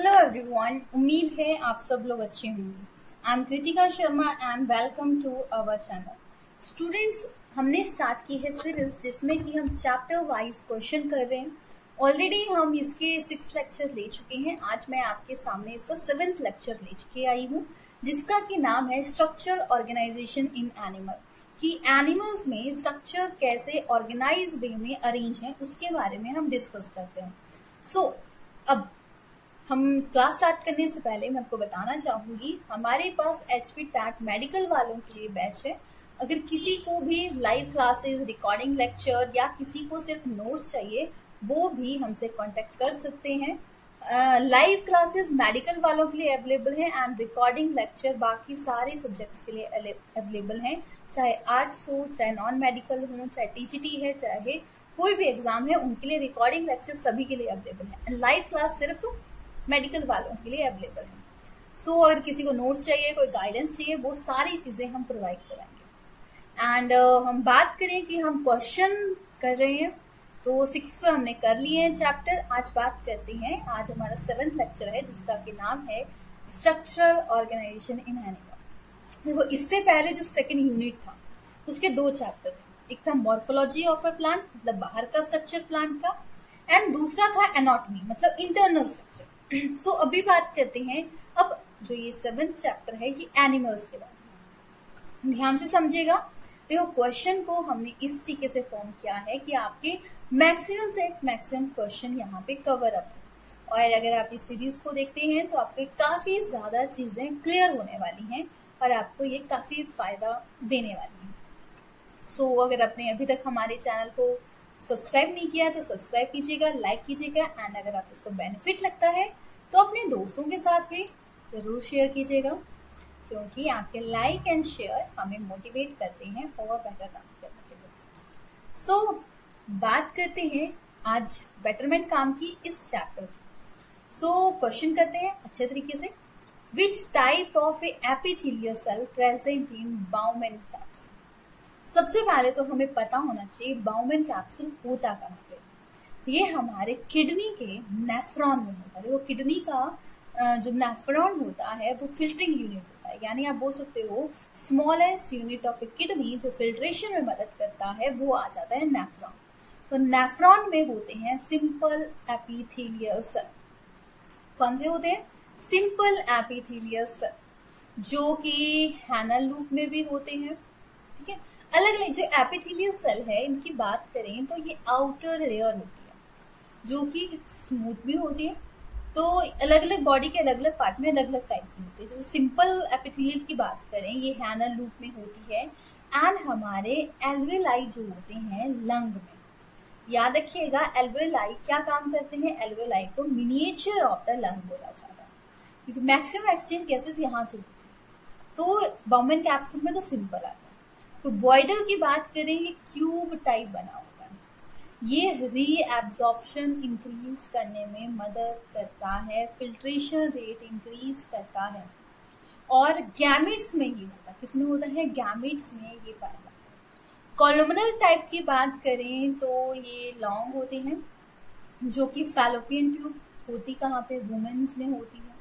Hello everyone उम्मीद है आप सब लोग अच्छे होंगे। I am Kritika Sharma and welcome to our channel students हमने स्टार्ट की है सीरीज़ जिसमें कि हम चैप्टर वाइज क्वेश्चन कर रहे हैं। ऑलरेडी हम इसके सिक्स लेक्चर ले चुके हैं। आज मैं आपके सामने इसका सेवेंथ लेक्चर ले चुके आई हूँ जिसका कि नाम है स्ट्रक्चर ऑर्गेनाइजेशन इन एनिमल कि एनिमल्स में स्ट्रक्चर कैसे ऑर्गेनाइज वे में अरेंज है उसके बारे में हम डिस्कस करते हैं। सो so, अब हम क्लास स्टार्ट करने से पहले मैं आपको बताना चाहूँगी, हमारे पास एच पी टैट मेडिकल वालों के लिए बैच है। अगर किसी को भी लाइव क्लासेस रिकॉर्डिंग लेक्चर या किसी को सिर्फ़ नोट्स चाहिए, वो भी हमसे कांटेक्ट कर सकते हैं। लाइव क्लासेस मेडिकल वालों के लिए अवेलेबल है एंड रिकॉर्डिंग लेक्चर बाकी सारे सब्जेक्ट्स के लिए अवेलेबल हैं। चाहे आर्ट्स हो, चाहे नॉन मेडिकल हो, चाहे टीजीटी है, चाहे कोई भी एग्ज़ाम है, उनके लिए रिकॉर्डिंग लेक्चर सभी के लिए अवेलेबल है। एंड लाइव क्लास सिर्फ़ मेडिकल वालों के लिए अवेलेबल है। सो so, अगर किसी को नोट्स चाहिए कोई गाइडेंस चाहिए वो सारी चीज़ें हम प्रोवाइड कराएँगे। एंड uh, हम बात करें कि हम क्वेश्चन कर रहे हैं तो सिक्स हमने कर लिए हैं चैप्टर आज बात करते हैं आज हमारा सेवेंथ लेक्चर है जिसका कि नाम है स्ट्रक्चरल ऑर्गेनाइजेशन इन एनिमल देखो इससे पहले जो सेकेंड यूनिट था उसके दो चैप्टर थे। एक था मॉर्फोलॉजी ऑफ़ अ प्लांट मतलब बाहर का स्ट्रक्चर प्लांट का एंड दूसरा था एनाटॉमी मतलब इंटरनल स्ट्रक्चर सो अभी बात करते हैं अब जो ये सेवेंथ चैप्टर है ये एनिमल्स के बारे में। ध्यान से समझेगा देखो क्वेश्चन को हमने इस तरीके से फॉर्म किया है कि आपके मैक्सिमम से मैक्सिमम क्वेश्चन यहाँ पे कवर अप और अगर आप इस सीरीज़ को देखते हैं तो आपके काफ़ी ज़्यादा चीज़ें क्लियर होने वाली हैं और आपको ये काफ़ी फ़ायदा देने वाली है। सो so, अगर आपने अभी तक हमारे चैनल को सब्सक्राइब नहीं किया तो सब्सक्राइब कीजिएगा लाइक कीजिएगा एंड अगर आप इसको बेनिफिट लगता है तो अपने दोस्तों के साथ भी ज़रूर शेयर कीजिएगा क्योंकि आपके लाइक एंड शेयर हमें मोटिवेट करते हैं और बेटर काम करने के लिए। सो so, बात करते हैं आज बेटरमेंट काम की इस चैप्टर की। सो so, क्वेश्चन करते हैं अच्छे तरीके से। Which type of a epithelial cell present in capsule सबसे पहले तो हमें पता होना चाहिए बाउमेन कैप्सूल होता कहाँ पे ये हमारे किडनी के नेफ्रॉन में होता है। देखो, किडनी का जो नेफ्रॉन होता है, वो फिल्टरिंग यूनिट होता है। यानी आप बोल सकते हो smallest unit of a kidney जो फिल्ट्रेशन में मदद करता है, वो आ जाता है नेफ्रॉन। तो नेफ्रॉन में होते हैं सिंपल एपिथेलियल सेल कौन से होते हैं? सिंपल एपिथेलियल सेल जो कि हैनल लूप में भी होते हैं। ठीक है? अलग अलग जो एपिथेलियल सेल है, इनकी बात करें तो ये आउटर लेयर होती है, जो कि स्मूथ भी होती है तो अलग अलग बॉडी के अलग अलग पार्ट में अलग अलग टाइप की होती है। जैसे सिंपल एपिथेलियल की बात करें, ये हैनल लूप में होती है एंड हमारे एल्वेलाई जो होते हैं लंग में। याद रखिएगा एल्वेलाई क्या काम करते हैं? एल्वेलाई को मिनिएचर ऑफ़ द लंग बोला जाता है। क्योंकि मैक्सिमम एक्सचेंज केसेस यहाँ से होती है। तो बॉम्बेन कैप्सूल में तो सिंपल आता है। तो बॉयडल की बात करें, ये क्यूब टाइप बना हुआ ये रीएब्जॉर्प्शन इंक्रीज करने में मदद करता है फिल्ट्रेशन रेट इंक्रीज करता है। और गैमिट्स में ये होता है। किसमें होता है? गैमिट्स में ये पाया जाता है। कॉलोमनल टाइप की बात करें तो ये लॉन्ग होते हैं, जो कि फैलोपियन ट्यूब होती कहाँ पे? वुमेन्स में होती है।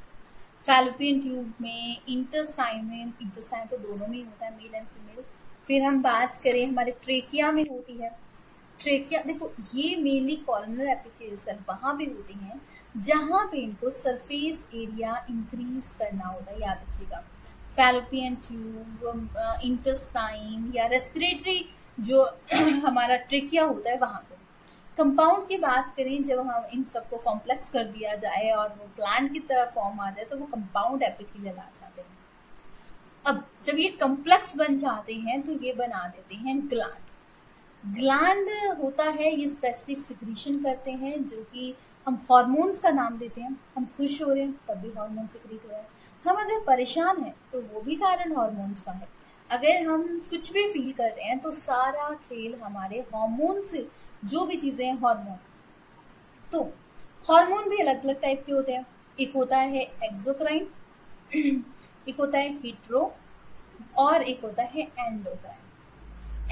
फैलोपियन ट्यूब में इंटरस्टाइन में इंटरस्टाइन तो दोनों में ही होता है मेल एंड फीमेल फिर हम बात करें, हमारे ट्रेकिया में होती है। ट्रेकिया, देखो, ये मेनली कॉलनर एप्लीकेशन वहाँ पे होती हैं, जहाँ पे इनको सरफेस एरिया इंक्रीज करना होता है, याद रखिएगा। फैलोपियन ट्यूब इंटेस्टाइन या रेस्पिरेटरी जो हमारा ट्रेकिया होता है वहाँ पे। कंपाउंड की बात करें, जब हम इन सबको कॉम्प्लेक्स कर दिया जाए और वो प्लांट की तरह फॉर्म आ जाए तो वो कंपाउंड एपिथेलियल आ जाते हैं। अब जब ये कम्प्लेक्स बन जाते हैं तो ये बना देते हैं ग्लांड ग्लैंड होता है ये स्पेसिफिक सिक्रीशन करते हैं, जो कि हम हॉर्मोन्स का नाम देते हैं। हम खुश हो रहे हैं, तब भी हार्मोन सिक्रीट हो रहा है। हम अगर परेशान हैं तो वो भी कारण हॉर्मोन्स का है। अगर हम कुछ भी फील कर रहे हैं तो सारा खेल हमारे हार्मोन से जो भी चीज़ें हैं हार्मोन तो हार्मोन भी अलग अलग टाइप के होते हैं। एक होता है एक्सोक्राइन एक होता है हिट्रो और एक होता है एंडोक्राइन।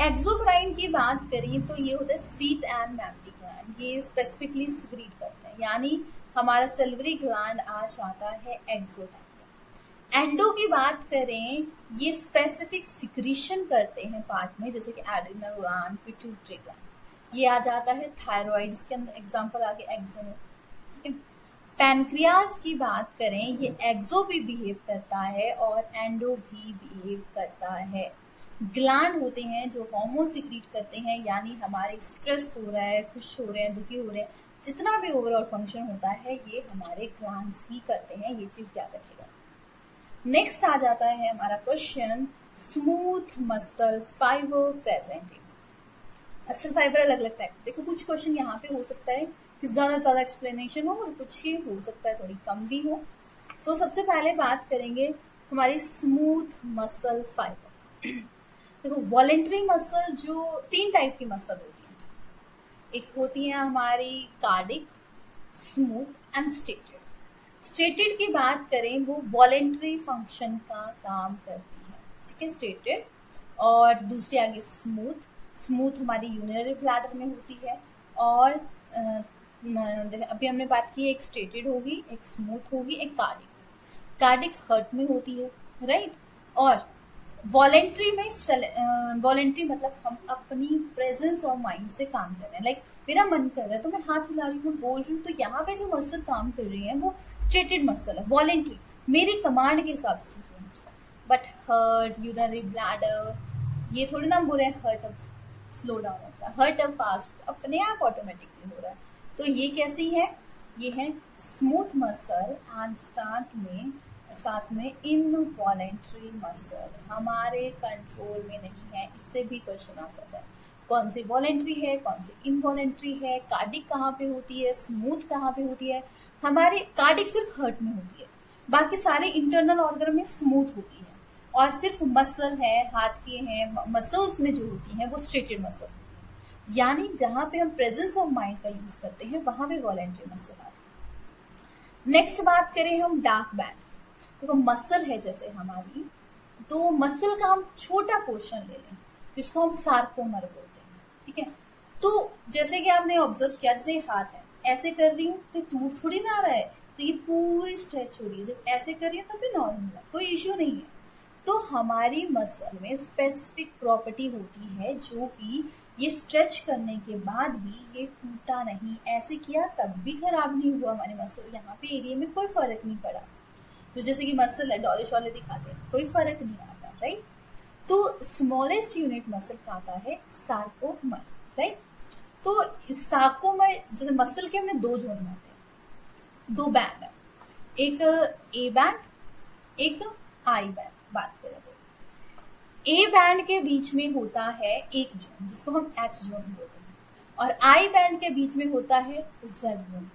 एक्सोक्राइन की बात करें तो ये होता है स्वीट एंड मैमरी ग्लैंड ये स्पेसिफिकली सिक्रीट करते हैं। यानी हमारा सेल्वरी ग्लैंड आ जाता है एक्सोटाइप एंडो की बात करें, ये स्पेसिफिक सिक्रीशन करते हैं पार्ट में, जैसे कि एड्रिनल ग्लैंड पिट्यूटरी ग्लैंड ये आ जाता है थायराइड इसके अंदर एग्जांपल आगे एक्सो ठीक है पैनक्रियाज की बात करें, ये एक्सो भी बिहेव करता है और एंडो भी बिहेव करता है। ग्लैंड होते हैं जो हार्मोन सिक्रीट करते हैं, यानी हमारे स्ट्रेस हो रहा है, खुश हो रहे हैं, दुखी हो रहे हैं, जितना भी ओवरऑल फ़ंक्शन होता है, ये हमारे ग्लैंड्स ही करते हैं, ये चीज़ याद रखिएगा। नेक्स्ट आ जाता है हमारा question smooth muscle fibre presenting muscle fibre अलग अलग टाइप देखो कुछ क्वेश्चन यहाँ पे हो सकता है ज़्यादा ज़्यादा एक्सप्लेनेशन हो और कुछ ही हो सकता है, थोड़ी कम भी हो। तो सबसे पहले बात करेंगे हमारी स्मूथ मसल फाइबर देखो वॉलेंट्री मसल जो तीन टाइप की मसल होती है। एक होती है हमारी cardiac smooth and striated striated की बात करें, वो वॉलेंट्री फ़ंक्शन का काम करती है। ठीक है स्टेटेड और दूसरी आगे स्मूथ स्मूथ हमारी यूनियनरी ब्लैडर में होती है। और अभी हमने बात की, एक स्टेटेड होगी, एक स्मूथ होगी, एक कार्डिक कार्डिक हर्ट में होती है राइट और वॉलेंट्री में वॉलेंट्री मतलब हम अपनी प्रेजेंस और माइंड से काम कर रहे हैं। लाइक मेरा मन कर रहा है तो मैं हाथ हिला रही हूँ, बोल रही हूँ तो यहाँ पे जो मसल काम कर रही है, वो स्टेटेड मसल है वॉलेंट्री मेरी कमांड के हिसाब से। बट हर्ट यूनरी ब्लैडर ये थोड़ी ना बोल रहे हैं हर्ट अब स्लो डाउन होता है। हर्ट अब फास्ट अपने आप ऑटोमेटिकली हो रहा है। तो ये कैसी है? ये है स्मूथ मसल एंड स्टार्ट में, साथ में इनवॉलेंट्री मसल हमारे कंट्रोल में नहीं है, इससे भी क्वेश्चन आ सकता है। कौन सी वॉलेंट्री है, कौन सी इनवॉलेंट्री है? कार्डिक कहाँ पे होती है? स्मूथ कहाँ पे होती है? हमारे कार्डिक सिर्फ़ हर्ट में होती है। बाकी सारे इंटरनल ऑर्गन में स्मूथ होती है। और सिर्फ़ मसल है, हाथ के हैं मसल्स में जो होती है, वो स्ट्रेटेड मसल यानी जहाँ पे हम प्रेजेंस ऑफ़ माइंड का यूज़ करते हैं, वहाँ पे वॉलेंट्री मसल आती है। नेक्स्ट बात करें हम डार्क बैंड देखो तो मसल है जैसे हमारी तो मसल का हम छोटा पोर्शन ले लें, जिसको हम सार्कोमर बोलते हैं, ठीक है? तो जैसे कि आपने ऑब्ज़र्व किया, जैसे हाथ है, ऐसे कर रही हूँ तो टूट थोड़ी ना आ रहा है तो ये पूरी स्ट्रेच हो रही है। जब ऐसे कर रही है तो भी नॉर्मल है, कोई इश्यू नहीं है। तो हमारी मसल में स्पेसिफिक प्रॉपर्टी होती है, जो कि ये स्ट्रेच करने के बाद भी ये टूटा नहीं। ऐसे किया, तब भी खराब नहीं हुआ हमारे मसल यहाँ पे एरिया में कोई फ़र्क नहीं पड़ा। तो जैसे कि मसल है डॉलिश वाले दिखाते हैं, कोई फ़र्क नहीं आता राइट तो स्मॉलेस्ट यूनिट मसल का आता है सार्कोमर राइट तो सार्कोमर जैसे मसल के हमने दो जोन बनाते हैं। दो बैंड एक ए बैंड एक आई बैंड ए बैंड के बीच में होता है एक जोन जिसको हम एच जोन बोलते हैं। और आई बैंड के बीच में होता है जेड जोन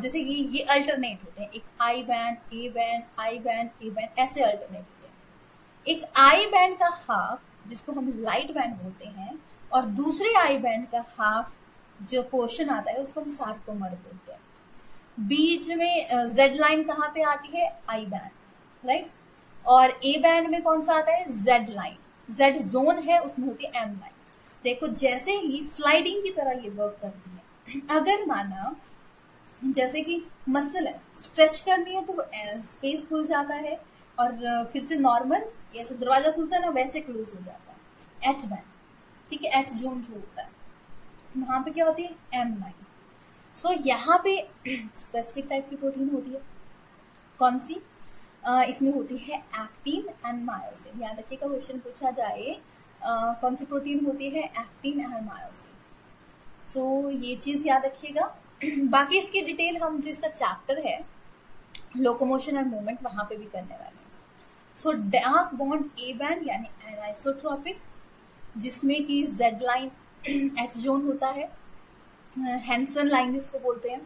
जैसे कि ये अल्टरनेट होते हैं। एक I band A band I band A band ऐसे अल्टरनेट होते हैं। एक आई बैंड का हाफ़ जिसको हम लाइट बैंड बोलते हैं, और दूसरे आई बैंड का हाफ़ जो पोर्शन आता है, उसको हम सार्कोमर बोलते हैं। बीच में जेड लाइन कहाँ पे आती है? आई बैंड राइट और ए बैंड में कौन सा आता है? जेड लाइन जेड जोन है उसमें होती है एम लाइन देखो, जैसे ही स्लाइडिंग की तरह ये वर्क करती है, अगर माना, जैसे कि मसल है स्ट्रेच करनी है तो स्पेस खुल जाता है और फिर से नॉर्मल जैसे दरवाज़ा खुलता है ना, वैसे क्लोज हो जाता है. एच बैंड ठीक है एच जोन जो होता है. वहाँ पे क्या होती है? एम लाइन सो यहाँ पे स्पेसिफिक टाइप की प्रोटीन होती है. कौन सी? इसमें होती है एक्टिन एंड मायोसिन याद रखिएगा क्वेश्चन पूछा जाए कौन सी प्रोटीन होती है? एक्टिन एंड मायोसिन सो ये चीज़ याद रखिएगा। बाकी इसकी डिटेल हम जो इसका चैप्टर है लोकोमोशन एंड मूवमेंट वहाँ पे भी करने वाले हैं। So dark band A band यानी एनाइसोट्रॉपिक जिसमें कि जेड लाइन एच जोन होता है। हैंसन लाइन इसको बोलते हैं।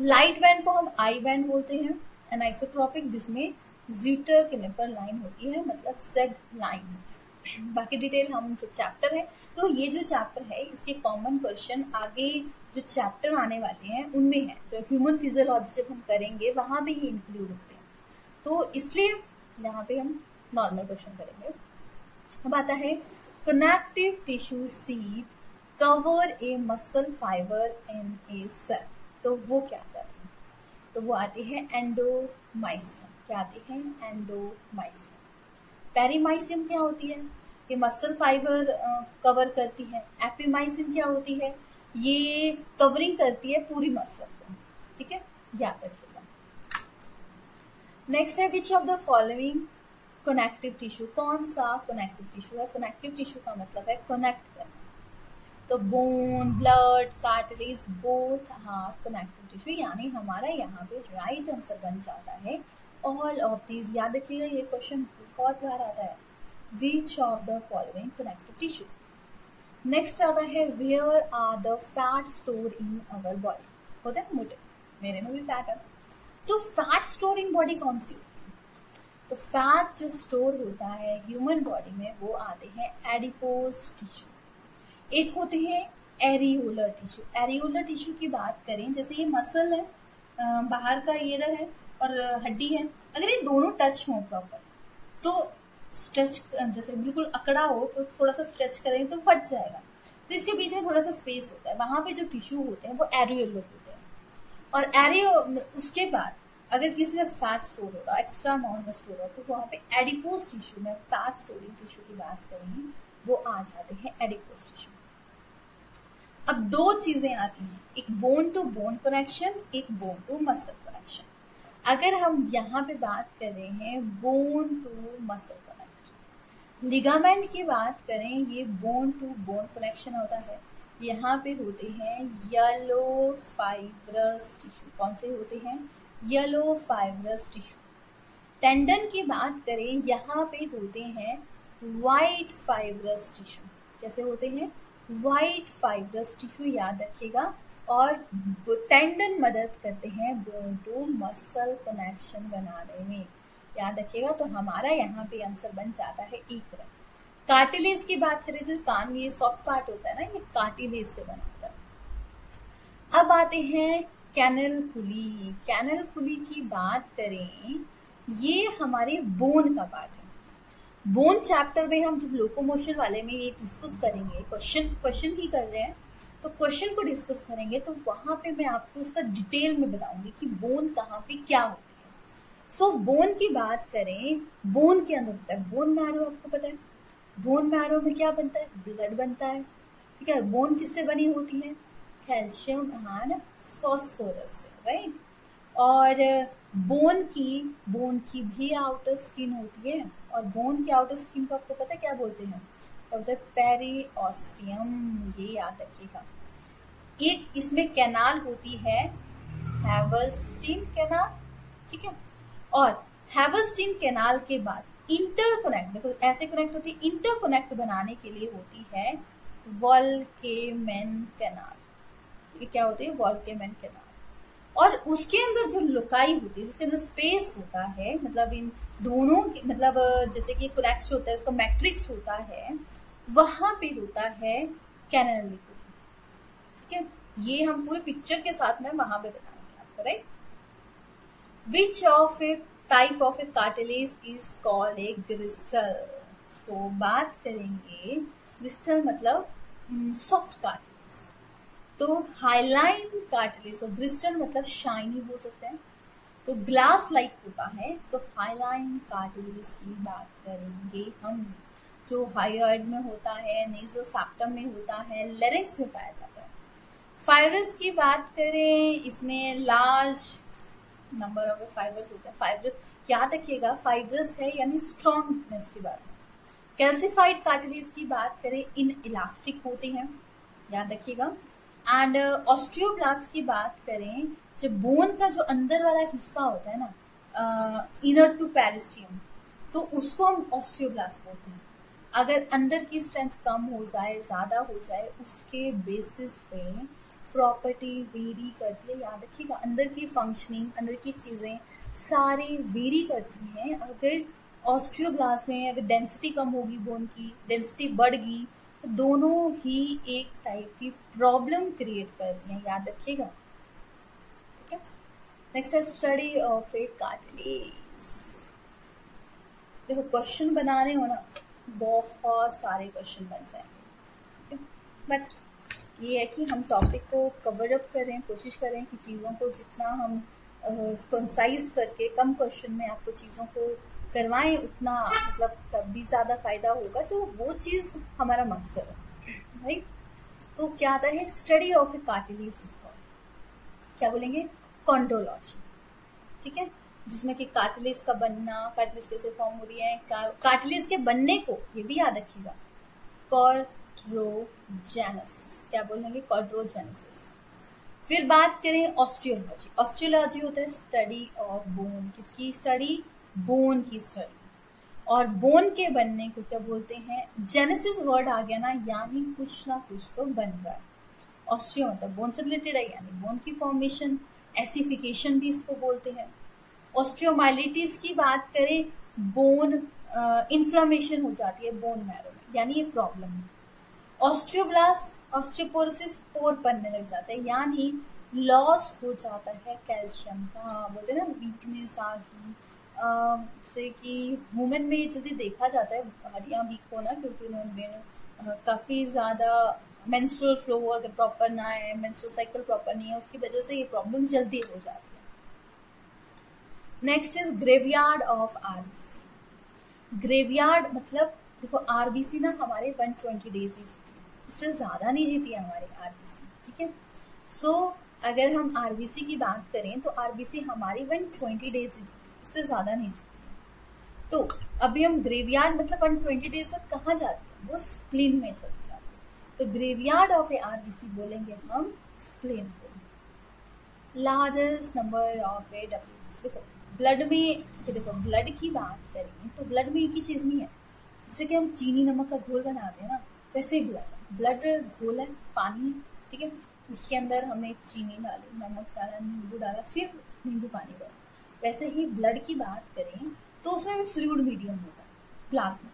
लाइट बैंड को हम आई बैंड बोलते हैं एनाइसोट्रॉपिक जिसमें ज्यूटर किनेपर लाइन होती है मतलब सेड लाइन है। बाकी डिटेल हम जो चैप्टर है तो ये जो चैप्टर है, इसके कॉमन क्वेश्चन आगे जो चैप्टर आने वाले हैं, उनमें है। जो ह्यूमन फिजियोलॉजी जब हम करेंगे, वहाँ भी ये इंक्लूड होते हैं। तो इसलिए यहाँ पे हम नॉर्मल क्वेश्चन करेंगे। अब आता है connective tissue sheet cover a muscle fibre in a cell तो वो क्या चाहते हैं? तो वो आती है एंडोमाइसियम हैं? एंडोमाइसियम पेरीमाइसियम क्या होती है? ये मसल फाइबर कवर करती है. एपीमाइसिन क्या होती है? ये कवरिंग करती है पूरी मसल को. ठीक है? याद रखिएगा नेक्स्ट है which of the following connective tissue कौन सा कनेक्टिव टिश्यू है? कनेक्टिव टिश्यू का मतलब है कनेक्ट करना. तो बोन ब्लड कार्टिलेज बोथ हाँ कनेक्टिव टिश्यू यानी हमारा यहाँ पे राइट आंसर बन जाता है ऑल ऑफ़ दीज याद रखिएगा, ये क्वेश्चन बहुत बार आता है। Which of the following connective tissue next आता है where are the fat store in our body होते हैं मोटे? मेरे में भी फैट है। तो फैट स्टोरिंग बॉडी कौन सी होती है? तो फैट जो स्टोर होता है ह्यूमन बॉडी में, वो आते हैं एडिपोज टिश्यू एक होते हैं एरियोलर टिश्यू एरियोलर टिश्यू की बात करें, जैसे ये मसल है बाहर का ये है और हड्डी है, अगर ये दोनों टच हो प्रॉपर तो स्ट्रेच जैसे बिल्कुल अकड़ा हो तो थोड़ा सा स्ट्रेच करेंगे तो फट जाएगा। तो इसके बीच में थोड़ा सा स्पेस होता है। वहाँ पे जो टिश्यू होते हैं, वो एरियोलर होते हैं। और एरियो उसके बाद अगर किसी में फैट स्टोर होगा एक्स्ट्रा अमाउंट में स्टोर हो तो वहाँ पे एडिपोज टिश्यू में फैट स्टोरिंग टिश्यू की बात करें वो आ जाते हैं एडिपोज टिश्यू अब दो चीज़ें आती हैं, एक बोन टू बोन कनेक्शन एक बोन टू मसल अगर हम यहाँ पे बात कर रहे हैं bone to muscle connection ligament की बात करें, ये बोन टू बोन कनेक्शन होता है। यहाँ पे होते हैं येलो फाइब्रस टिश्यू कौन से होते हैं? येलो फाइब्रस टिश्यू टेंडन की बात करें, यहाँ पे होते हैं वाइट फाइब्रस टिश्यू कैसे होते हैं? वाइट फाइब्रस टिश्यू याद रखिएगा। और टेंडन मदद करते हैं बोन टू मसल कनेक्शन बनाने में। याद रखिएगा तो हमारा यहाँ पे आंसर बन जाता है एक रंग। कार्टिलेज की बात करें, जो कान ये सॉफ्ट पार्ट होता है ना, ये कार्टिलेज से बना होता है। अब आते हैं कैनल पुली कैनल पुली की बात करें, ये हमारे बोन का पार्ट है। बोन चैप्टर में हम जब लोकोमोशन वाले में ये डिस्कस करेंगे क्वेश्चन क्वेश्चन ही कर रहे हैं तो क्वेश्चन को डिस्कस करेंगे तो वहाँ पे मैं आपको उसका डिटेल में बताऊँगी कि बोन कहाँ पे क्या होती है। सो so, बोन की बात करें बोन के अंदर होता है। बोन मैरो आपको पता है? बोन मैरो में क्या बनता है? ब्लड बनता है। ठीक है? बोन किससे बनी होती है? कैल्शियम एंड फॉस्फोरस से राइट और बोन की बोन की भी आउटर स्किन होती है। और बोन की आउटर स्किन को आपको पता है क्या बोलते हैं? बोलते हैं? पेरीऑस्टियम ये याद रखिएगा। एक इसमें कैनाल होती है हैवर्स्टीन कैनाल ठीक है? और हैवर्स्टीन कैनाल के बाद इंटरकोनेक्ट देखो ऐसे कनेक्ट होती है इंटरकोनेक्ट बनाने के लिए होती है वॉल्केमेन कैनाल ये क्या होती है? वॉल्केमेन कैनाल और उसके अंदर जो लुकाई होती है उसके अंदर स्पेस होता है मतलब इन दोनों मतलब जैसे कि कोलेक्स होता है, उसका मैट्रिक्स होता है, वहाँ पे होता है कैनल ठीक है ये हम पूरे पिक्चर के साथ में वहाँ पे बताएँगे आपको right which of a type of a cartilage is called a crystal so बात करेंगे क्रिस्टल मतलब सॉफ्ट कार्टिलेज तो हाईलाइन कार्टिलेज और क्रिस्टल मतलब शाइनी बोल सकते हैं। तो ग्लास लाइक होता है तो हाईलाइन कार्टिलेज की बात करेंगे हम। जो हाइड में होता है नेजल सैप्टम में होता है लेरिक्स में पाया जाता है। फाइब्रस की बात करें, इसमें लार्ज नंबर ऑफ़ फाइबर्स होते हैं। फाइब्रस याद रखिएगा, फाइब्रस है, यानी स्ट्रॉन्गनेस की बात। कैल्सिफाइड कार्टिलेज की बात करें, इन इलास्टिक होते हैं, याद रखिएगा। एंड ऑस्ट्रियोब्लास्ट की बात करें जो बोन का जो अंदर वाला हिस्सा होता है ना इनर टू पेरिस्टियम तो उसको हम ऑस्ट्रियोब्लास्ट बोलते हैं। अगर अंदर की स्ट्रेंथ कम हो जाए, ज़्यादा हो जाए, उसके बेसिस पे प्रॉपर्टी वेरी करती है, याद रखिएगा, अंदर की फंक्शनिंग अंदर की चीज़ें सारी वेरी करती हैं। अगर ऑस्ट्रियोब्लास्ट में अगर डेंसिटी कम होगी बोन की डेंसिटी बढ़ गई तो दोनों ही एक टाइप की प्रॉब्लम क्रिएट करती हैं, याद रखिएगा। ठीक है? नेक्स्ट है स्टडी ऑफ़ ए कार्टिलेज देखो क्वेश्चन बना रहे हो ना, बहुत सारे क्वेश्चन बन जाएँगे। बट ये है कि हम टॉपिक को कवर अप करें, कोशिश करें कि चीज़ों को जितना हम कंसाइज करके कम क्वेश्चन में आपको चीज़ों को करवाएँ, उतना मतलब तब भी ज़्यादा फ़ायदा होगा। तो वो चीज़ हमारा मकसद है राइट तो क्या आता है? स्टडी ऑफ़ ए कार्टिलीज क्या बोलेंगे? कॉन्डोलॉजी ठीक है? जिसमें कि कार्टिलेज का बनना कार्टिलेज कैसे फॉर्म हो रही है कार्टिलेज के बनने को ये भी याद रखिएगा। कॉर्ड्रोजेनेसिस क्या बोलेंगे? कॉर्ड्रोजेनेसिस फिर बात करें ऑस्ट्रियोलॉजी ऑस्ट्रियोलॉजी होता है स्टडी ऑफ़ बोन किसकी स्टडी बोन की स्टडी और बोन के बनने को क्या बोलते हैं? जेनेसिस वर्ड आ गया ना, यानी कुछ ना कुछ तो बन है। ऑस्ट्रियो मतलब बोन से रिलेटेड है, यानी बोन की फॉर्मेशन एसिफिकेशन भी इसको बोलते हैं। ऑस्ट्रियोमाइलिटिस की बात करें बोन इन्फ्लामेशन हो जाती है बोन मैरो में, यानी ये प्रॉब्लम है। ऑस्ट्रियोब्लास्ट ऑस्ट्रियोपोरोसिस पोर बनने लग जाते हैं, यानी लॉस हो जाता है कैल्शियम का। बोलते हैं ना वीकनेस आ गई। जैसे कि वुमेन में ये जल्दी देखा जाता है हड्डियाँ वीक होना, क्योंकि उन्होंने काफ़ी ज़्यादा मेंस्ट्रुअल फ्लो अगर प्रॉपर ना है मेंस्ट्रुअल साइकिल प्रॉपर नहीं है, उसकी वजह से ये प्रॉब्लम जल्दी हो जाती है। Next is graveyard of RBC graveyard मतलब देखो आरबीसी ना हमारे 120 डेज़ इससे ज़्यादा नहीं जीती है हमारे आरबीसी ठीक है? सो अगर हम आरबीसी की बात करें तो आरबीसी हमारी 120 डेज़ जीती इससे ज़्यादा नहीं जीती तो अभी हम ग्रेवयार्ड मतलब 120 डेज़ तक कहाँ जाते हैं? वो स्प्लिन में चले जाते हैं। तो ग्रेवयार्ड ऑफ़ ए आरबीसी बोलेंगे हम स्प्लिन को। Largest number of a W देखो ब्लड में, देखो ब्लड की बात करें तो ब्लड में एक ही चीज़ नहीं है। जैसे कि हम चीनी नमक का घोल बनाते हैं ना, वैसे ही ब्लड ब्लड घोल है, पानी है, ठीक है? उसके अंदर हमने चीनी डाली, नमक डाला, नींबू डाला, फिर नींबू पानी डाला। वैसे ही ब्लड की बात करें तो उसमें भी फ्लूड मीडियम होगा प्लाज्मा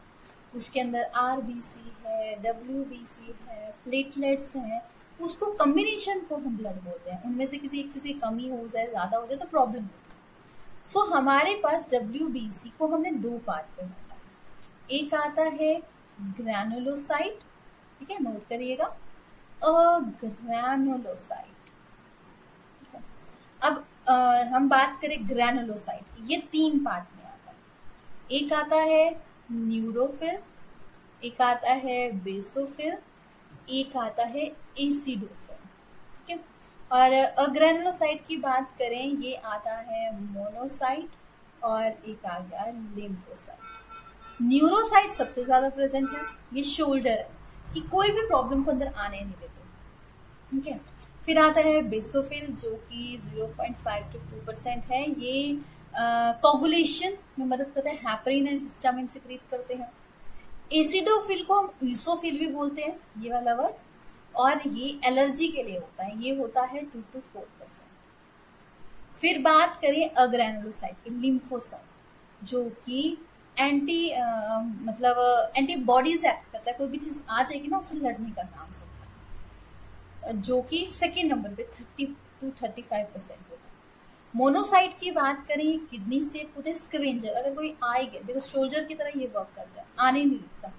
उसके अंदर आर बी सी है डब्ल्यू बी सी है प्लेटलेट्स हैं, उसको कम्बिनेशन को हम ब्लड बोलते हैं। उनमें से किसी एक चीज़ की कमी हो जाए, ज़्यादा हो जाए तो प्रॉब्लम होती है। सो हमारे पास डब्ल्यू बी सी को हमने दो पार्ट में है एक आता है ग्रैनुलोसाइट ठीक है नोट करिएगा। ग्रैनुलोसाइट अब आ, हम बात करें ग्रैनुलोसाइट ये तीन पार्ट में आता है। एक आता है न्यूरोफिल एक आता है बेसोफिल एक आता है एसिडोफिल। ठीक है? और अग्रेनुलोसाइट की बात करें ये आता है मोनोसाइट और एक आ गया लिम्फोसाइट। न्यूरोसाइट सबसे ज़्यादा प्रेजेंट है ये शोल्डर है। कि कोई भी प्रॉब्लम को अंदर आने नहीं देते। ठीक है? फिर आता है बेसोफिल, जो कि 0.5 टू 2 परसेंट है। ये कोगुलेशन में मदद करते हैं हैपरिन एंड हिस्टामिन सिक्रीट करते हैं। एसिडोफिल को हम यूसोफिल भी बोलते हैं, ये वाला वर्ड। और ये एलर्जी के लिए होता है। ये होता है टू टू फोर परसेंट फिर बात करें अग्रैनुलोसाइट की लिम्फोसाइट जो कि एंटी मतलब एंटीबॉडीज एक्ट करता है, कोई भी चीज़ आ जाएगी ना उससे लड़ने का काम जो कि सेकेंड नंबर पे thirty two thirty five percent होता है। मोनोसाइट की बात करें किडनी से पूरे स्कवेंजर अगर कोई आ ही गया देखो सोल्जर की तरह ये वर्क करता है, आने नहीं लगता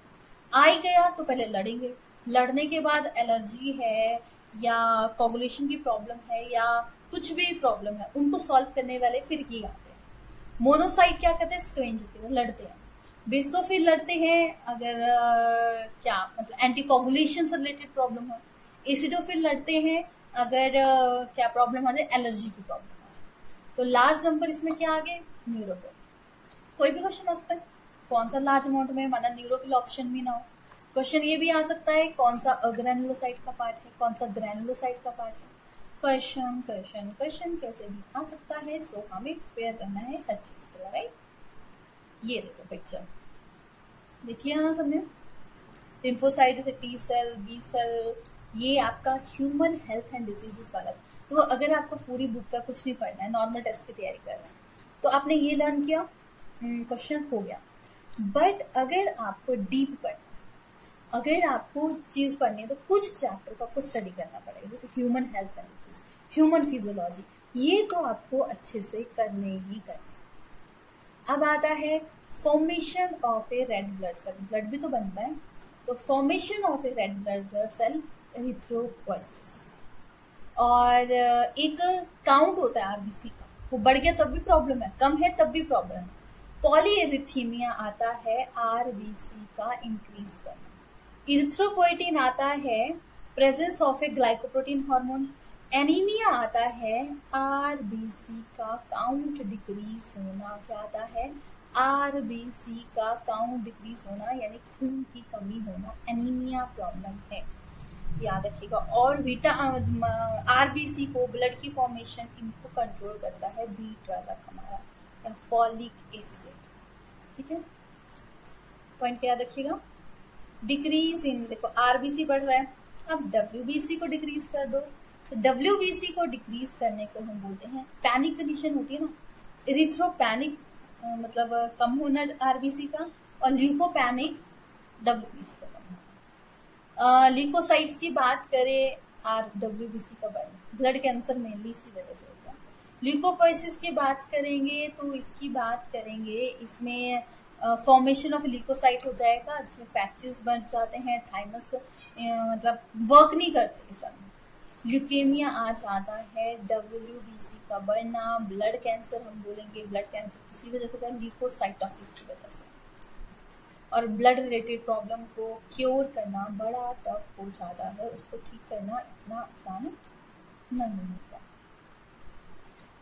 आ ही गया तो पहले लड़ेंगे। लड़ने के बाद एलर्जी है, या कॉगुलेशन की प्रॉब्लम है, या कुछ भी प्रॉब्लम है, उनको सॉल्व करने वाले फिर ही आते हैं मोनोसाइट क्या करते हैं? तरह लड़ते हैं। बेसोफिल लड़ते हैं अगर आ, क्या मतलब एंटी कॉगुलेशन से रिलेटेड प्रॉब्लम हो। एसिडोफिल लड़ते हैं अगर आ, क्या प्रॉब्लम आ जाए एलर्जी की प्रॉब्लम आ जाए तो लार्ज नंबर इसमें क्या आ गए? न्यूरोफिल कोई भी क्वेश्चन आ सकता है कौन सा लार्ज अमाउंट में माना न्यूरोफिल ऑप्शन भी ना हो। क्वेश्चन ये भी आ सकता है कौन सा अग्रेनुलोसाइट का पार्ट है कौन सा ग्रेनुलोसाइट का पार्ट है। क्वेश्चन क्वेश्चन क्वेश्चन कैसे भी आ सकता है सो हमें प्रिपेयर करना है हर चीज़ के लिए राइट ये देखो पिक्चर देखिए यहाँ सबने लिम्फोसाइट जैसे टी सेल बी सेल ये आपका ह्यूमन हेल्थ एंड डिजीजेस वाला तो अगर आपको पूरी बुक का कुछ नहीं पढ़ना है नॉर्मल टेस्ट की तैयारी कर रहे हैं तो आपने ये लर्न किया क्वेश्चन हम्म, हो गया. बट अगर आपको डीप पढ़ना अगर आपको चीज़ पढ़नी है तो कुछ चैप्टर को आपको स्टडी करना पड़ेगा जैसे human health and human physiology ये तो आपको अच्छे से करने ही करना अब आता है formation of a red blood cell blood भी तो बनता है। तो formation of a red blood cell erythropoiesis और एक काउंट होता है आरबीसी का। वो बढ़ गया तब भी प्रॉब्लम है, कम है तब भी प्रॉब्लम है। पॉलीरिथीमिया आता है आरबीसी का इंक्रीज करना इरिथ्रोपोइटिन आता है presence of a glycoprotein hormone anaemia आता है आरबीसी का काउंट डिक्रीज होना क्या आता है? आरबीसी का काउंट डिक्रीज होना, यानी खून की कमी होना एनीमिया प्रॉब्लम है। याद रखिएगा, और बीटा आरबीसी को ब्लड की फॉर्मेशन इनको कंट्रोल करता है बी ट्वेल्व हमारा, या फॉलिक एसिड ठीक है? पॉइंट याद रखिएगा। डिक्रीज इन देखो आरबीसी बढ़ रहा है, अब डब्ल्यूबीसी को डिक्रीज कर दो। तो डब्ल्यू को डिक्रीज करने को हम बोलते हैं। पैनिक कंडीशन होती है ना? इरिथ्रोपैनिक मतलब कम होना आरबीसी का और ल्यूकोपैनिक डब्ल्यूबीसी का कम ल्यूकोसाइट्स की बात करें आर डब्ल्यूबीसी का बढ़ना ब्लड कैंसर मेनली इसी वजह से होता है। ल्यूकोपोइसिस की बात करेंगे तो इसकी बात करेंगे, इसमें फॉर्मेशन ऑफ़ लिकोसाइट हो जाएगा, जिसमें पैचेस बन जाते हैं थाइमस मतलब वर्क नहीं करते सब। ल्यूकेमिया आ जाता है डब्ल्यू का बढ़ना ब्लड कैंसर हम बोलेंगे ब्लड कैंसर किसी वजह से होता है ल्यूकोसाइटोसिस की वजह से। और ब्लड रिलेटेड प्रॉब्लम को क्योर करना बड़ा टफ हो जाता है, उसको ठीक करना इतना आसान नहीं होता।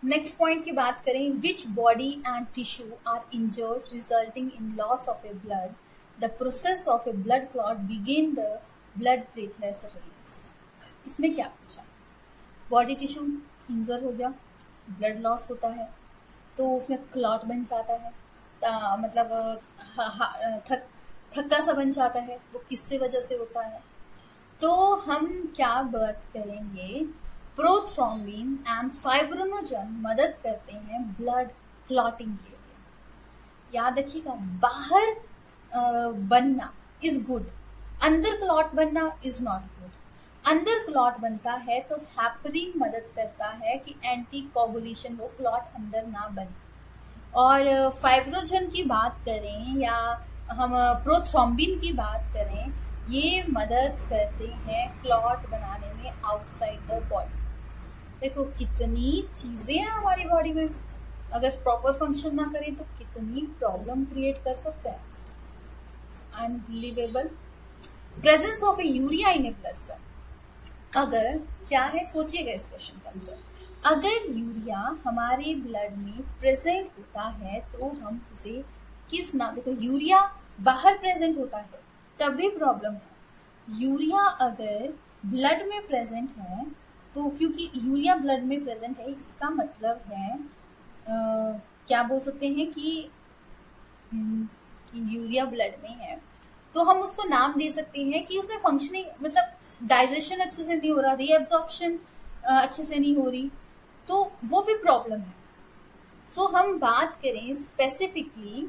नेक्स्ट पॉइंट की बात करें which body and tissue are injured resulting in loss of a blood the process of a blood clot begin the blood platelets release इसमें क्या पूछा? बॉडी टिश्यू इंजर हो गया। ब्लड लॉस होता है तो उसमें क्लॉट बन जाता है। आ, मतलब थक थक्का सा बन जाता है वो किससे वजह से होता है? तो हम क्या बात करेंगे? प्रोथ्रोम्बिन एंड फाइब्रोनोजन मदद करते हैं ब्लड क्लॉटिंग के लिए। याद रखिएगा बाहर बनना इज़ गुड अंदर क्लॉट बनना इज़ नॉट गुड अंदर क्लॉट बनता है तो हैपरिन मदद करता है कि एंटी कोगुलेशन हो क्लॉट अंदर ना बने। और फाइब्रोजन की बात करें या हम प्रोथ्रोम्बिन की बात करें, ये मदद करते हैं क्लॉट बनाने में आउटसाइड द बॉडी देखो, कितनी चीज़ें हैं हमारी बॉडी में। अगर प्रॉपर फ़ंक्शन ना करें तो कितनी प्रॉब्लम क्रिएट कर सकता है। Unbelievable presence of a urea in a blood cell अगर क्या है सोचिएगा इस क्वेश्चन का आंसर अगर यूरिया हमारे ब्लड में प्रेजेंट होता है तो हम उसे किस नाम देखो यूरिया बाहर प्रेजेंट होता है तब भी प्रॉब्लम है। यूरिया अगर ब्लड में प्रेजेंट है तो क्योंकि यूरिया ब्लड में प्रेजेंट है इसका मतलब है आ, क्या बोल सकते हैं कि, हम्म, कि यूरिया ब्लड में है। तो हम उसको नाम दे सकते हैं कि उसमें फंक्शनिंग मतलब डाइजेशन अच्छे से नहीं हो रहा रीएब्जॉर्प्शन अच्छे से नहीं हो रही। तो वो भी प्रॉब्लम है। सो so, हम बात करें स्पेसिफिकली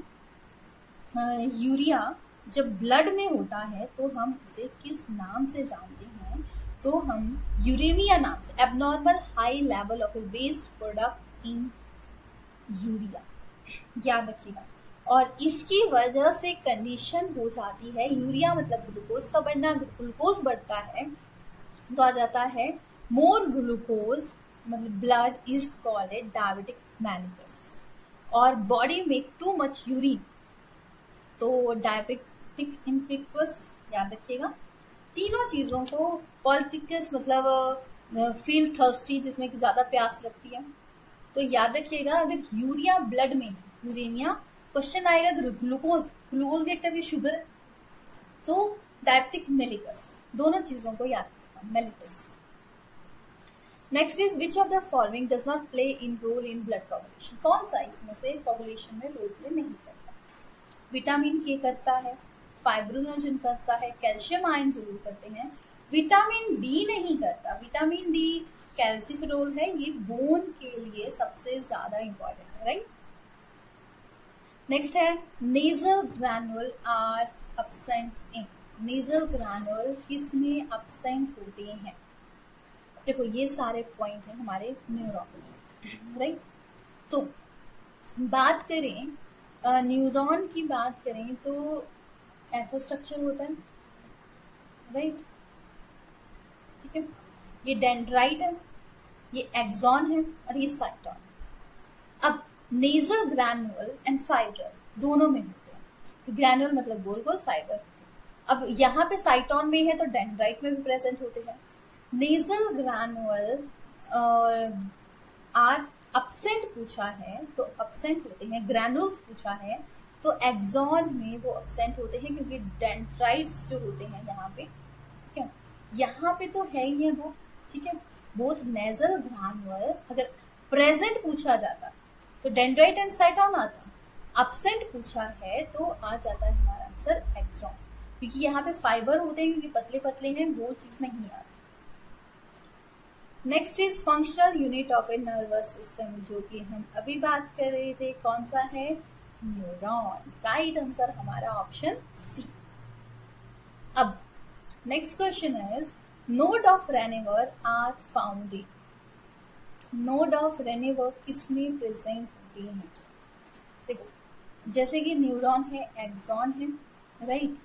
यूरिया जब ब्लड में होता है तो हम उसे किस नाम से जानते हैं? तो हम यूरेमिया नाम से abnormal high level of waste product in urea याद रखिएगा। और इसकी वजह से कंडीशन हो जाती है यूरिया मतलब ग्लूकोज का बढ़ना ग्लूकोज बढ़ता है तो आ जाता है मोर ग्लूकोज मतलब blood is called diabetic mellitus और बॉडी में टू मच यूरिन तो डायबिटिक इनपिक्वस याद रखिएगा। तीनों चीज़ों को पॉलिटिकस मतलब फील थर्स्टी जिसमें कि ज़्यादा प्यास लगती है। तो याद रखिएगा, अगर यूरिया ब्लड में यूरेनिया क्वेश्चन आएगा ग्लूकोज ग्लूकोज भी एक टाइप की शुगर तो डायबिटिक मेलिकस, दोनों चीज़ों को याद रखिएगा mellitus. Next is which of the following does not play in role in blood coagulation कौन सा इसमें से कॉगुलेशन में रोल प्ले नहीं करता? विटामिन के करता है फाइब्रोनोजन करता है कैल्शियम आयन ज़रूर करते हैं। विटामिन डी नहीं करता। विटामिन डी कैल्सिफेरोल है, ये बोन के लिए सबसे ज़्यादा इंपॉर्टेंट है राइट नेक्स्ट है Nissl granule are absent in Nissl granule किसमें अपसेंट होते हैं? देखो, ये सारे पॉइंट है हमारे न्यूरोलॉजी राइट तो बात करें न्यूरॉन की बात करें तो ऐसा स्ट्रक्चर होता है राइट ठीक है? ये डेंड्राइट है, ये एक्सॉन है और ये cyton Nissl granule and fibre दोनों में होते हैं। ग्रैनुअल मतलब गोल गोल फाइबर होते हैं। अब यहाँ पे साइटॉन में है तो डेंड्राइट में भी प्रेजेंट होते हैं। नेजल ग्रैनुअल आर अपसेंट पूछा है तो अपसेंट होते हैं। ग्रैनुल्स पूछा है तो एक्सॉन में वो अपसेंट होते हैं क्योंकि डेंट्राइट्स जो होते हैं यहाँ पे, ठीक है? यहाँ पे तो है ही है वो ठीक है? बोथ नेजल ग्रानुअल अगर प्रेजेंट पूछा जाता तो डेंड्राइट एंड साइटॉन आता अपसेंट पूछा है तो आ जाता है हमारा आंसर एक्सॉन क्योंकि यहाँ पे फाइबर होते हैं, क्योंकि पतले पतले हैं, वो चीज़ नहीं आती। Next is functional unit of a nervous system जो कि हम अभी बात कर रहे थे, कौन सा है? न्यूरॉन राइट आंसर हमारा ऑप्शन सी अब next question is node of Ranvier are found in node of Ranvier किसमें प्रेजेंट होती हैं? देखो, जैसे कि न्यूरॉन है, एक्सॉन है राइट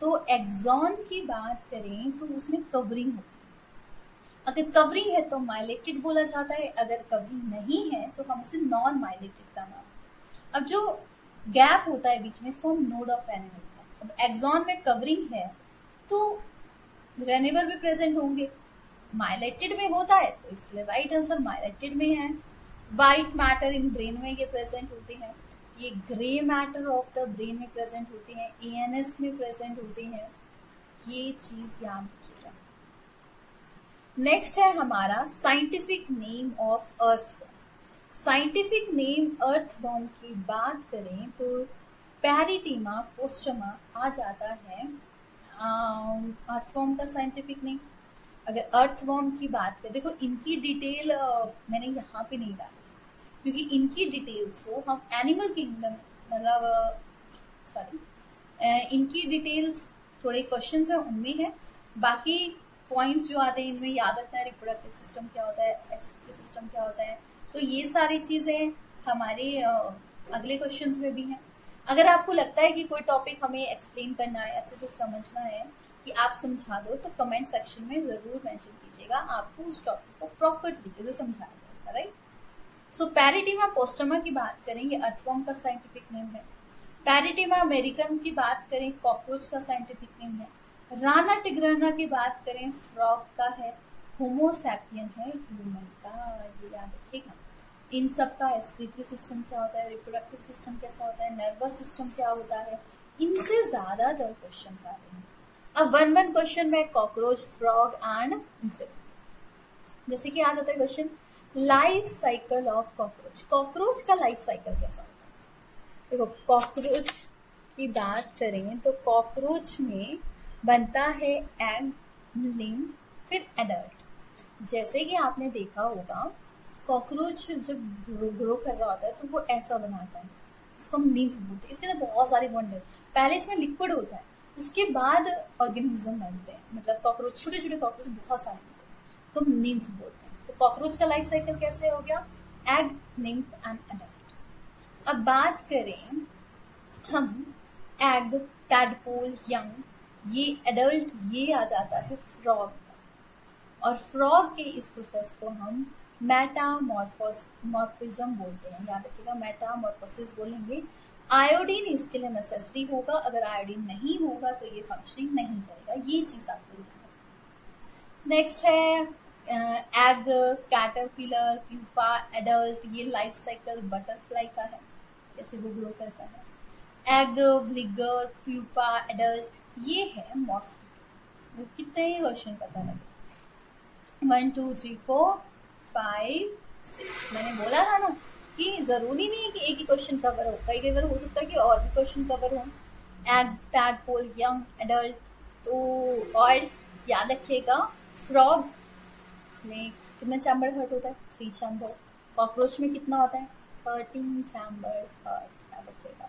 तो एक्सॉन की बात करें तो उसमें कवरिंग होती है। अगर कवरिंग है तो माइलेटेड बोला जाता है, अगर कवरिंग नहीं है तो हम उसे नॉन माइलेटेड का नाम अब जो गैप होता है बीच में, इसको हम नोड ऑफ़ रेनेवर अब एक्सॉन में कवरिंग है तो रेनेवर भी प्रेजेंट होंगे। माइलेटेड में होता है तो इसलिए राइट आंसर माइलेटेड में है व्हाइट मैटर इन ब्रेन में ये प्रेजेंट होते हैं। ये grey matter of the brain में प्रेजेंट होते हैं। एएनएस में प्रेजेंट होते हैं। ये चीज़ याद रखिएगा। नेक्स्ट है हमारा scientific name of earth scientific name earthworm की बात करें तो पैरिटीमा पोस्टमा आ जाता है। अर्थवॉर्म का साइंटिफिक नेम अगर अर्थ अर्थवॉर्म की बात करें, देखो इनकी डिटेल मैंने यहाँ पे नहीं डाली। क्योंकि इनकी डिटेल्स को हम एनिमल किंगडम मतलब सॉरी इनकी डिटेल्स थोड़े क्वेश्चन है, उनमें है। बाकी पॉइंट्स जो आते हैं, इनमें याद रखना है रिप्रोडक्टिव सिस्टम क्या होता है एक्सक्यूटिव सिस्टम क्या होता है। तो ये सारी चीज़ें हमारे अगले क्वेश्चन में भी हैं। अगर आपको लगता है कि कोई टॉपिक हमें एक्सप्लेन करना है, अच्छे से समझना है कि आप समझा दो तो कमेंट सेक्शन में ज़रूर मेंशन कीजिएगा, आपको उस टॉपिक को प्रॉपर तरीके से समझाया जाएगा राइट सो पैरिटीमा पोस्टमा की बात करेंगे अर्थवॉर्म का साइंटिफिक नेम है। पैरिटीमा अमेरिकन की बात करें कॉकरोच का साइंटिफिक नेम है। राना टिग्राना की बात करें फ्रॉग का है। होमोसैपियन है ह्यूमन का, ये याद रखिएगा। इन सब का एक्सक्रीटरी सिस्टम क्या होता है रिप्रोडक्टिव सिस्टम कैसा होता है नर्वस सिस्टम क्या होता है, इनसे ज़्यादातर क्वेश्चन आते हैं। अब वन वन क्वेश्चन में कॉकरोच फ्रॉग एंड इंसेक्ट जैसे कि आ जाता है question life cycle of cockroach cockroach का लाइफ साइकिल कैसा होता है? देखो कॉकरोच की बात करें तो कॉकरोच में बनता है एग लिंग फिर एडल्ट जैसे कि आपने देखा होगा कॉकरोच जब ग्रो ग्रो कर रहा होता है तो वो ऐसा बनाता है। इसको हम नींव बोलते हैं। इसके अंदर बहुत सारे बॉन्ड पहले इसमें लिक्विड होता है। उसके बाद ऑर्गेनिज्म बनते हैं। मतलब कॉकरोच छोटे छोटे कॉकरोच बहुत सारे तो हम नींव बोलते हैं। तो कॉकरोच का लाइफ साइकिल कैसे हो गया? एग निम्फ एंड एडल्ट अब बात करें हम एग टैडपोल यंग ये एडल्ट ये आ जाता है फ्रॉग का। और फ्रॉग के इस प्रोसेस को हम मेटामॉर्फिज्म बोलते हैं। याद रखिएगा मेटामॉर्फोसिस बोलेंगे। आयोडीन इसके लिए नेसेसरी होगा, अगर आयोडीन नहीं होगा तो ये फंक्शनिंग नहीं करेगा। ये चीज़ आपको नेक्स्ट है। एग कैटरपिलर प्यूपा एडल्ट ये लाइफ साइकिल बटरफ्लाई का है। कैसे वो ग्रो करता है? एग व्लिगर प्यूपा एडल्ट ये है मॉस्किटो कितने ही क्वेश्चन पता लगे। One two three four five six मैंने बोला था ना? कि ज़रूरी नहीं है कि एक ही क्वेश्चन कवर हो। कई कई बार हो सकता है कि और भी क्वेश्चन कवर हो। एड टैडपोल यंग एडल्ट तो और याद रखिएगा फ्रॉग में कितना चैम्बर हर्ट होता है? थ्री चैम्बर कॉकरोच में कितना होता है? थर्टीन चैम्बर हर्ट याद रखिएगा।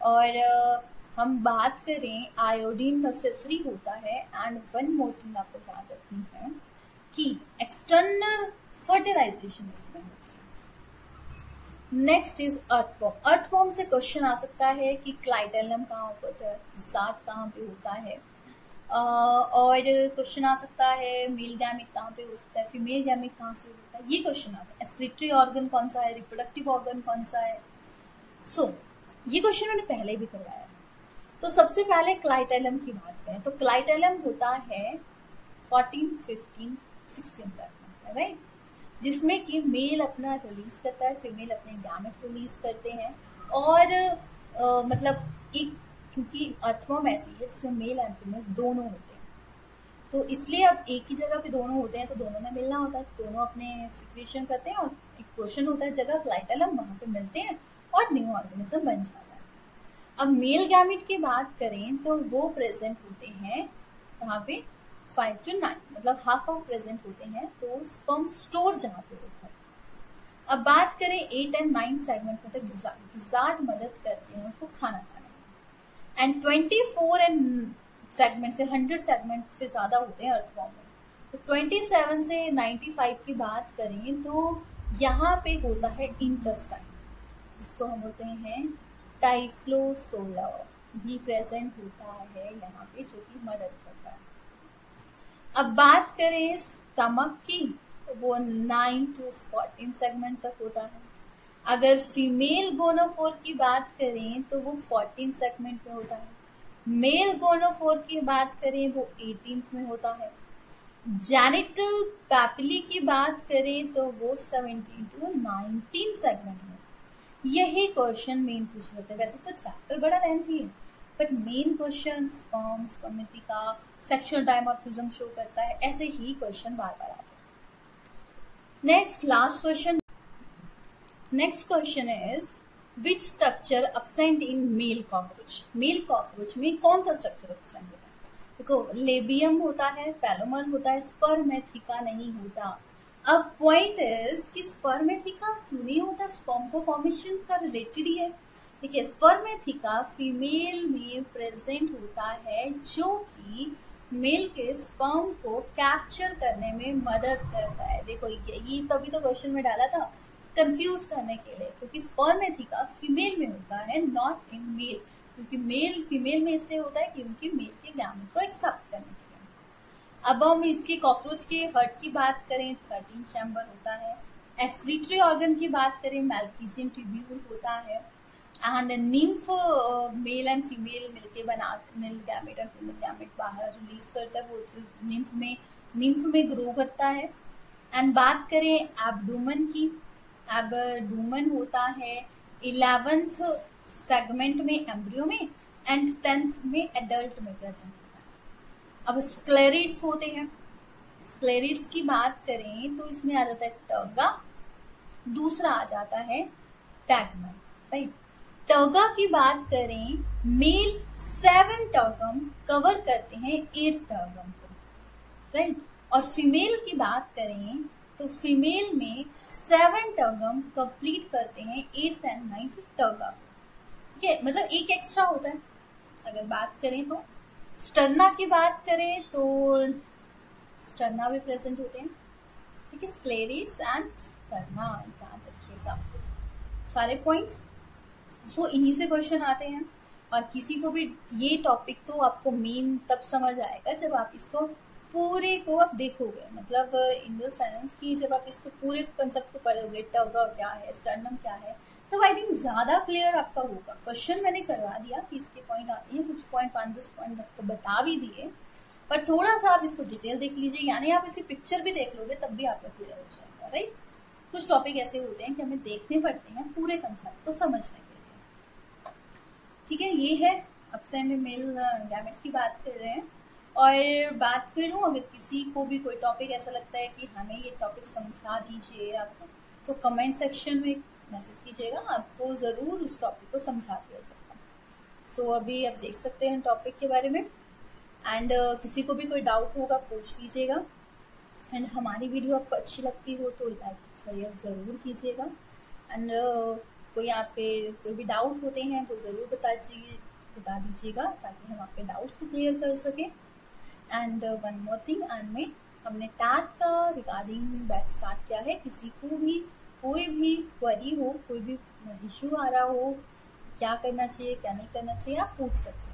और हम बात करें आयोडीन नेसेसरी होता है। एंड वन मोर थिंग आपको याद रखनी है कि एक्सटर्नल फर्टिलाइजेशन इसमें होती है नेक्स्ट इज़ अर्थवॉर्म अर्थवॉर्म से क्वेश्चन आ सकता है कि क्लाइटेलम कहाँ होता है? जात कहाँ पे होता है? और क्वेश्चन आ सकता है मेल गैमिट कहाँ पे हो सकता है? फीमेल गैमिट कहाँ से हो सकता है? ये क्वेश्चन आता है एस्क्रिटरी ऑर्गन कौन सा है? रिप्रोडक्टिव ऑर्गन कौन सा है? सो so, ये क्वेश्चन मैंने पहले भी करवाया। तो सबसे पहले क्लाइटेलम की बात करें। तो क्लाइटेलम होता है फोर्टीन फिफ्टीन सिक्सटीन राइट जिसमें कि मेल अपना रिलीज़ करता है फीमेल अपने गैमेट रिलीज़ करते हैं। और आ, मतलब एक क्योंकि अर्थवम ऐसी है जिसमें मेल एंड फीमेल दोनों होते हैं। तो इसलिए अब एक ही जगह पे दोनों होते हैं तो दोनों में मिलना होता है। दोनों अपने सिक्रेशन करते हैं और एक पोर्शन होता है जगह ग्लाइटलम वहाँ पे मिलते हैं और न्यू ऑर्गेनिज्म बन जाता है। अब मेल गैमिट की बात करें तो वो प्रेजेंट होते हैं कहाँ पे? फाइव टू नाइन मतलब हाफ़ ऑफ़ प्रेजेंट होते हैं तो स्पर्म स्टोर जहाँ पे होता है। अब बात करें एट एंड नाइन सेगमेंट में तो गिजार्ड मदद करते हैं उसको खाना खाने and twenty four and segment से हंड्रेड सेगमेंट से ज़्यादा होते हैं अर्थवॉर्म में। तो ट्वेंटी सेवन से नाइन्टी फाइव की बात करें तो यहाँ पे होता है इंटेस्टाइन जिसको हम बोलते हैं टाइफ्लोसोला भी प्रेजेंट होता है यहाँ पे, जो कि मदद करता है। अब बात करें स्टमक की तो वो नाइन टू फोर्टीन सेगमेंट तक होता है। अगर फीमेल गोनोफोर की बात करें तो वो फोर्टीन सेगमेंट में होता है। मेल गोनोफोर की बात करें, वो एटीन में होता है। जेनिटल पैपिली की बात करें तो वो सेवनटीन टू नाइनटीन सेगमेंट में। यही क्वेश्चन मेन पूछ लेते हैं। वैसे तो चैप्टर बड़ा लेंथी है बट मेन क्वेश्चन स्पर्म का सेक्सुअल डायमॉर्फिज्म शो करता है, ऐसे ही क्वेश्चन बार बार आते हैं। Next last question next question is which structure absent in male cockroach male cockroach में कौन सा स्ट्रक्चर अपसेंट होता है? देखो लेबियम होता है पैलोमर होता है स्पर्मेथिका नहीं होता। अब पॉइंट इज़ कि स्पर्मेथिका क्यों नहीं होता? स्पर्म को फॉर्मेशन का रिलेटेड ही है। देखिए स्पर्मेथिका फीमेल में प्रेजेंट होता है जो कि मेल के स्पर्म को कैप्चर करने में मदद करता है। देखो यही तभी तो क्वेश्चन में डाला था कंफ्यूज करने के लिए, क्योंकि स्पर्मेथिका फीमेल में होता है नॉट इन मेल क्योंकि मेल फीमेल में इसलिए होता है क्योंकि मेल के गैमेट को एक्सेप्ट करने के लिए। अब हम इसके कॉकरोच के हर्ट की बात करें थर्टीन चैम्बर होता है एस्क्रीटरी ऑर्गन की बात करें मेल्फिजियम ट्रिब्यूल होता है and nymph male and female मिलके बना, मिल गैमेट और फीमेल गैमेट बाहर रिलीज़ करता है, वो जो निम्फ में निम्फ में ग्रो करता है। एंड बात करें एबडूमन की एबडूमन होता है इलेवेंथ सेगमेंट में एम्ब्रियो में एंड टेंथ में एडल्ट में प्रेजेंट होता है। अब स्क्लेरिड्स होते हैं। स्क्लेरिड्स की बात करें तो इसमें आ जाता है टर्गा दूसरा आ जाता है टैगमन राइट टर्गा की बात करें, मेल सेवन टर्गम कवर करते हैं एट टर्गम को राइट और फीमेल की बात करें तो फीमेल में सेवन टर्गम कंप्लीट करते हैं एट्थ एंड नाइन्थ टर्गा ठीक है? मतलब एक एक्स्ट्रा होता है। अगर बात करें तो स्टर्ना की बात करें तो स्टर्ना भी प्रेजेंट होते हैं, ठीक है? स्क्लेरिस एंड स्टर्ना ध्यान रखिएगा। सारे पॉइंट्स सो इन्हीं से क्वेश्चन आते हैं। और किसी को भी ये टॉपिक तो आपको मेन तब समझ आएगा जब आप इसको पूरे को आप देखोगे। मतलब इन द सेंस कि जब आप इसको पूरे कंसेप्ट को पढ़ोगे टर्गा क्या है स्टर्नम क्या है तो आई थिंक ज़्यादा क्लियर आपका होगा। क्वेश्चन मैंने करवा दिया कि इसके पॉइंट आते हैं, कुछ पॉइंट पाँच, दस पॉइंट आपको बता भी दिए। पर थोड़ा सा आप इसको डिटेल देख लीजिए, यानी आप इसकी पिक्चर भी देख लोगे, तब भी आपका क्लियर हो जाएगा राइट कुछ टॉपिक ऐसे होते हैं कि हमें देखने पड़ते हैं, पूरे कंसेप्ट को समझने ठीक है ये है अपसेंड मेल गैमेट की बात कर रहे हैं। और बात करूँ अगर किसी को भी कोई टॉपिक ऐसा लगता है कि हमें ये टॉपिक समझा दीजिए आपको तो कमेंट सेक्शन में मैसेज कीजिएगा आपको ज़रूर उस टॉपिक को समझा दिया जाएगा। सो so, अभी आप देख सकते हैं टॉपिक के बारे में। एंड uh, किसी को भी कोई डाउट होगा पूछ लीजिएगा। एंड हमारी वीडियो आपको अच्छी लगती हो तो लाइक ज़रूर कीजिएगा। एंड कोई आपके कोई भी डाउट होते हैं वो ज़रूर बता दीजिए, बता दीजिएगा, ताकि हम आपके डाउट्स को क्लियर कर सकें। And one more thing end में हमने टैट का रिगार्डिंग बैच स्टार्ट किया है। किसी को भी कोई भी क्वेरी हो, कोई भी इशू आ रहा हो, क्या करना चाहिए, क्या नहीं करना चाहिए, आप पूछ सकते हैं।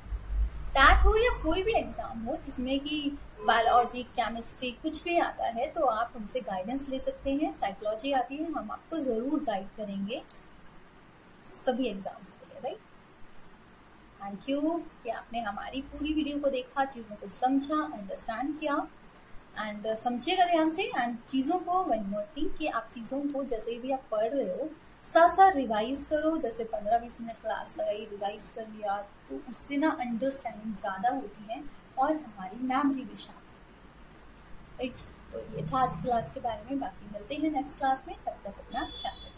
टैट हो या कोई भी एग्ज़ाम हो, जिसमें कि बायोलॉजी केमिस्ट्री कुछ भी आता है तो आप हमसे गाइडेंस ले सकते हैं। साइकोलॉजी आती है, हम आपको ज़रूर गाइड करेंगे। सभी एग्ज़ाम्स के लिए राइट थैंक यू कि आपने हमारी पूरी वीडियो को देखा चीज़ों को समझा अंडरस्टैंड किया। एंड uh, समझिएगा ध्यान से एंड चीज़ों को वन मोर थिंग कि आप चीज़ों को जैसे भी आप पढ़ रहे हो साथ साथ रिवाइज करो। जैसे पंद्रह बीस मिनट क्लास लगाई रिवाइज कर लिया तो उससे ना अंडरस्टैंडिंग ज़्यादा होती है और हमारी मेमोरी भी शार्प होती है। इट्स तो ये था आज क्लास के बारे में। बाकी मिलते हैं नेक्स्ट क्लास में। तब तक अपना ख्याल रखें